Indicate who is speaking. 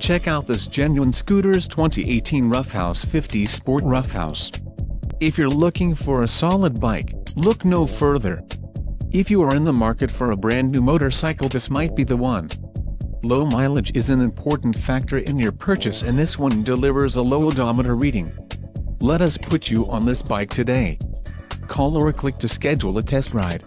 Speaker 1: Check out this genuine Scooters 2018 Roughhouse 50 Sport Roughhouse. If you're looking for a solid bike, look no further. If you are in the market for a brand new motorcycle this might be the one. Low mileage is an important factor in your purchase and this one delivers a low odometer reading. Let us put you on this bike today. Call or click to schedule a test ride.